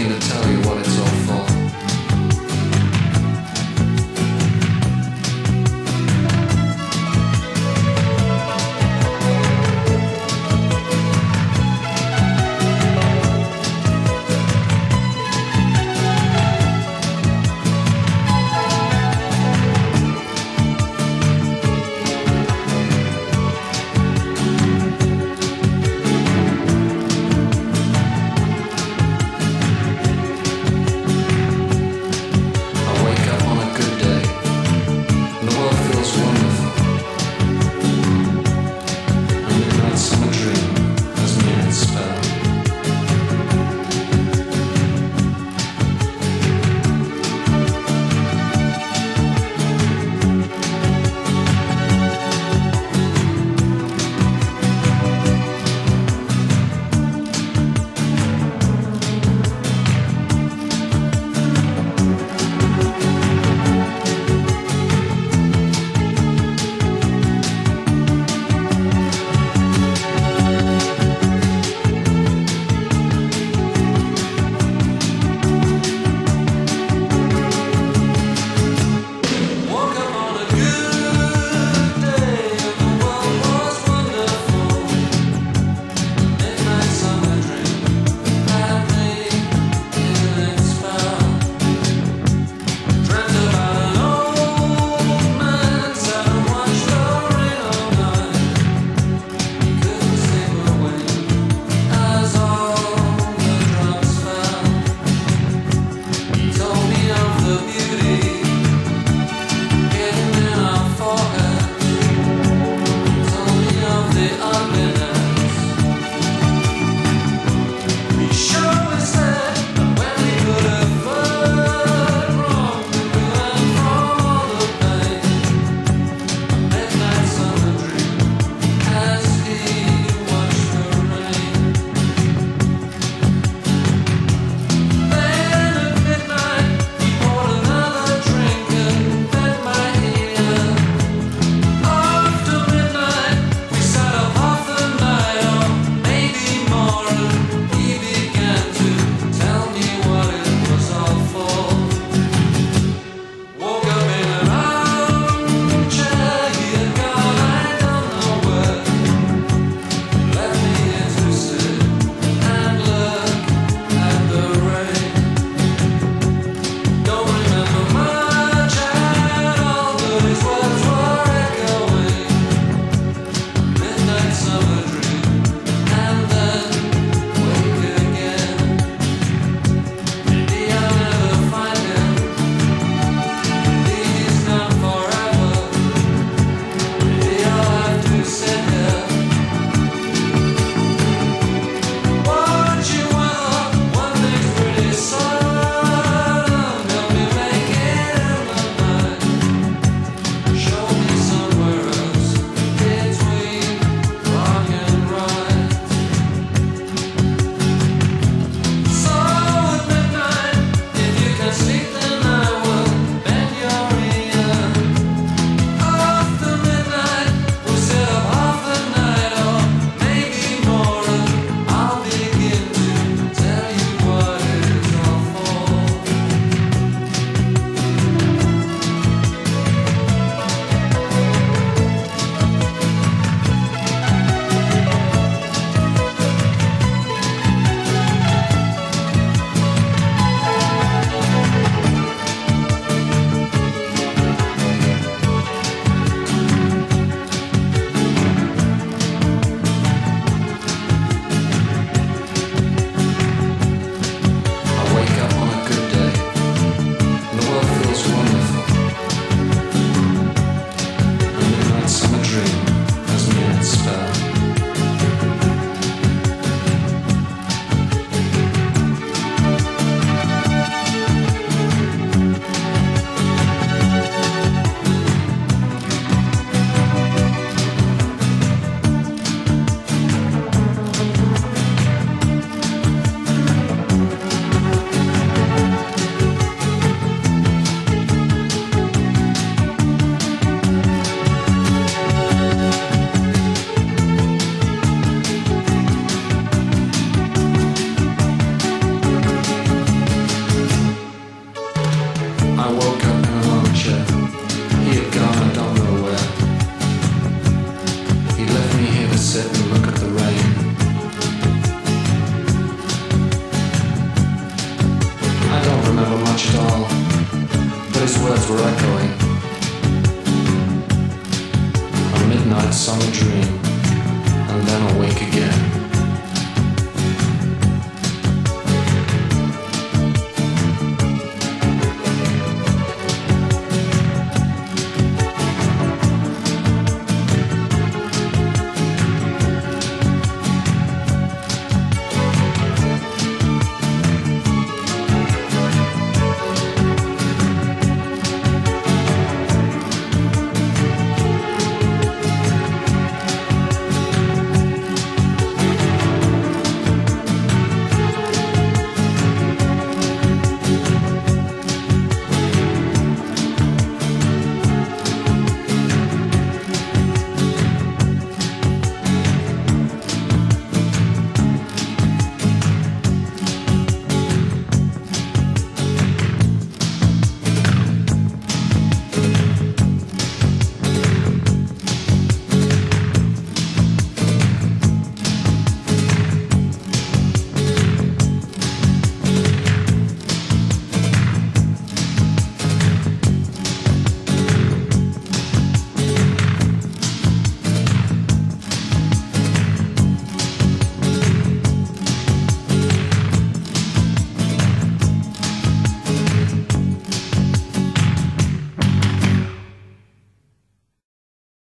And I'll much at all. Those words were echoing. A midnight summer dream, and then awake again.